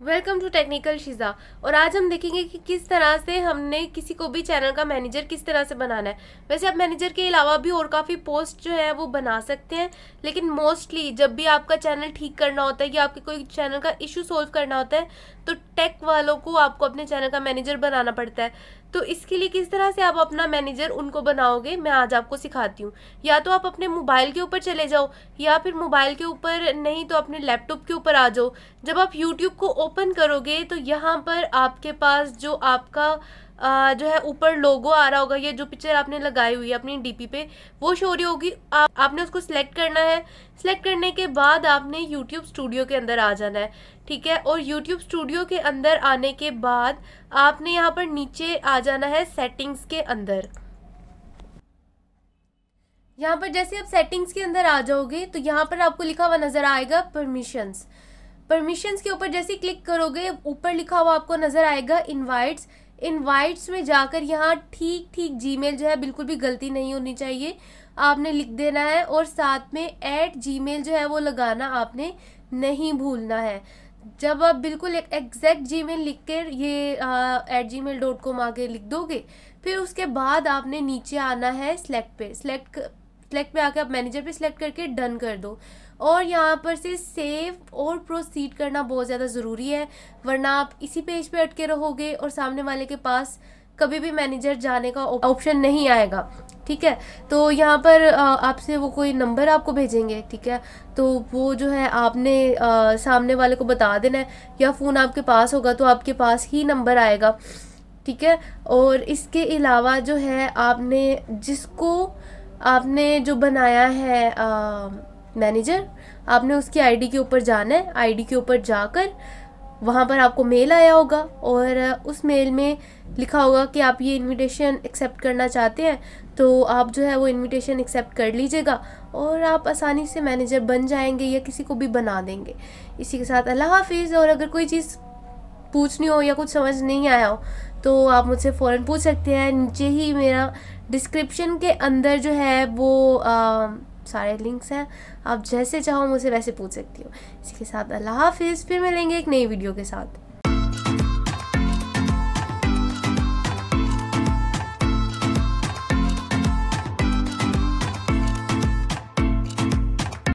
Welcome to technical Sheeza और आज हम देखेंगे कि किस तरह से हमने किसी को भी चैनल का मैनेजर किस तरह से बनाना है। वैसे आप मैनेजर के अलावा भी और काफ़ी पोस्ट जो है वो बना सकते हैं, लेकिन मोस्टली जब भी आपका चैनल ठीक करना होता है या आपके कोई चैनल का इशू सॉल्व करना होता है तो टेक वालों को आपको अपने चैनल का मैनेजर बनाना पड़ता है। तो इसके लिए किस तरह से आप अपना मैनेजर उनको बनाओगे, मैं आज आपको सिखाती हूँ। या तो आप अपने मोबाइल के ऊपर चले जाओ, या फिर मोबाइल के ऊपर नहीं तो अपने लैपटॉप के ऊपर आ जाओ। जब आप यूट्यूब को ओपन करोगे तो यहाँ पर आपके पास जो आपका जो है ऊपर लोगो आ रहा होगा, ये जो पिक्चर आपने लगाई हुई है अपनी डीपी पे, वो शो रही होगी। आप, आपने उसको सिलेक्ट करना है। सिलेक्ट करने के बाद आपने यूट्यूब स्टूडियो के अंदर आ जाना है, ठीक है? और यूट्यूब स्टूडियो के अंदर आने के बाद आपने यहाँ पर नीचे आ जाना है सेटिंग्स के अंदर। यहाँ पर जैसे आप सेटिंग्स के अंदर आ जाओगे तो यहाँ पर आपको लिखा हुआ नज़र आएगा परमिशंस परमिशंस के ऊपर जैसे क्लिक करोगे, ऊपर लिखा हुआ आपको नज़र आएगा इनवाइट्स इनवाइट्स में जाकर यहाँ ठीक ठीक जीमेल जो है बिल्कुल भी गलती नहीं होनी चाहिए। आपने लिख देना है और साथ में एट जीमेल जो है वो लगाना आपने नहीं भूलना है। जब आप बिल्कुल एक एग्जैक्ट जी मेल लिख कर ये at Gmail dot com आगे लिख दोगे, फिर उसके बाद आपने नीचे आना है सिलेक्ट पे। सिलेक्ट सिलेक्ट पे आके आप मैनेजर पे सिलेक्ट करके डन कर दो। और यहाँ पर से सेव और प्रोसीड करना बहुत ज़्यादा ज़रूरी है वरना आप इसी पेज पे अटके रहोगे और सामने वाले के पास कभी भी मैनेजर जाने का ऑप्शन नहीं आएगा। ठीक है? तो यहाँ पर आपसे वो कोई नंबर आपको भेजेंगे ठीक है? तो वो जो है आपने आ, सामने वाले को बता देना है या फ़ोन आपके पास होगा तो आपके पास ही नंबर आएगा। ठीक है? और इसके अलावा जो है आपने जिसको आपने जो बनाया है मैनेजर, आपने उसकी आईडी के ऊपर जाना है। आईडी के ऊपर जाकर वहाँ पर आपको मेल आया होगा और उस मेल में लिखा होगा कि आप ये इनविटेशन एक्सेप्ट करना चाहते हैं तो आप जो है वो इनविटेशन एक्सेप्ट कर लीजिएगा और आप आसानी से मैनेजर बन जाएँगे या किसी को भी बना देंगे। इसी के साथ अल्लाह हाफिज़ और अगर कोई चीज़ पूछनी हो या कुछ समझ नहीं आया हो तो आप मुझसे फ़ौर पूछ सकते हैं। नीचे ही मेरा डिस्क्रिप्शन के अंदर जो है वो आ, सारे लिंक्स हैं। आप जैसे चाहो मुझसे वैसे पूछ सकती हो। इसी के साथ अल्लाह हाफिज़ फिर मिलेंगे एक नई वीडियो के साथ।